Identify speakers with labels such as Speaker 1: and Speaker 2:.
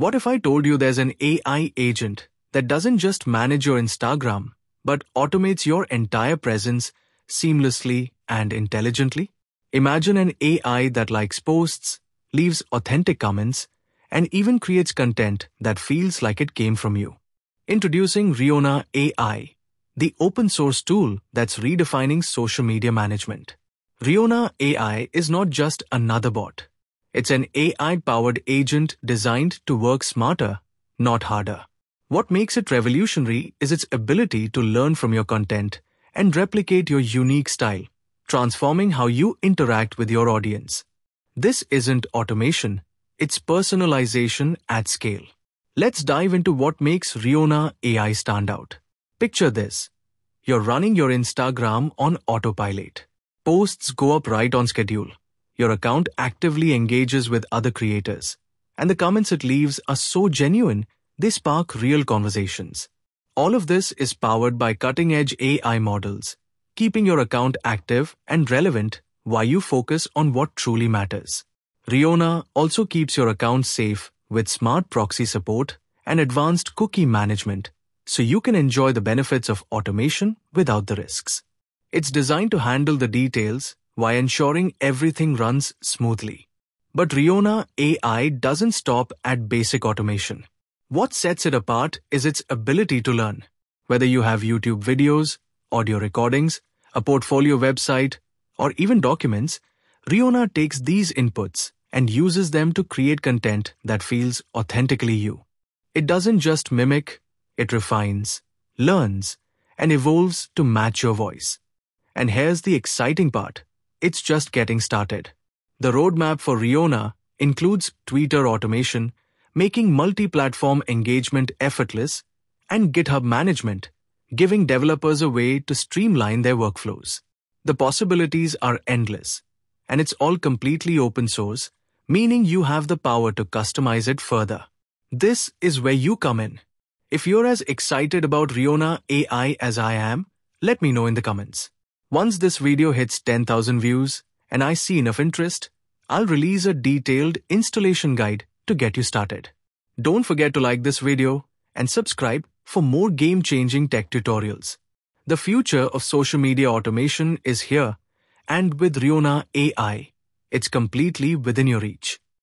Speaker 1: What if I told you there's an AI agent that doesn't just manage your Instagram, but automates your entire presence seamlessly and intelligently? Imagine an AI that likes posts, leaves authentic comments, and even creates content that feels like it came from you. Introducing Riona AI, the open source tool that's redefining social media management. Riona AI is not just another bot. It's an AI powered agent designed to work smarter, not harder. What makes it revolutionary is its ability to learn from your content and replicate your unique style, transforming how you interact with your audience. This isn't automation, it's personalization at scale. Let's dive into what makes Riona AI stand out. Picture this. You're running your Instagram on autopilot. Posts go up right on schedule. Your account actively engages with other creators. And the comments it leaves are so genuine they spark real conversations. All of this is powered by cutting edge AI models, keeping your account active and relevant while you focus on what truly matters. Riona also keeps your account safe with smart proxy support and advanced cookie management so you can enjoy the benefits of automation without the risks. It's designed to handle the details while ensuring everything runs smoothly. But Riona AI doesn't stop at basic automation. What sets it apart is its ability to learn. Whether you have YouTube videos, audio recordings, a portfolio website, or even documents, Riona takes these inputs and uses them to create content that feels authentically you. It doesn't just mimic, it refines, learns, and evolves to match your voice. And here's the exciting part. It's just getting started. The roadmap for Riona includes Twitter automation, making multi-platform engagement effortless, and GitHub management, giving developers a way to streamline their workflows. The possibilities are endless, and it's all completely open source, meaning you have the power to customize it further. This is where you come in. If you're as excited about Riona AI as I am, let me know in the comments. Once this video hits 10,000 views and I see enough interest, I'll release a detailed installation guide to get you started. Don't forget to like this video and subscribe for more game-changing tech tutorials. The future of social media automation is here, and with Riona AI, it's completely within your reach.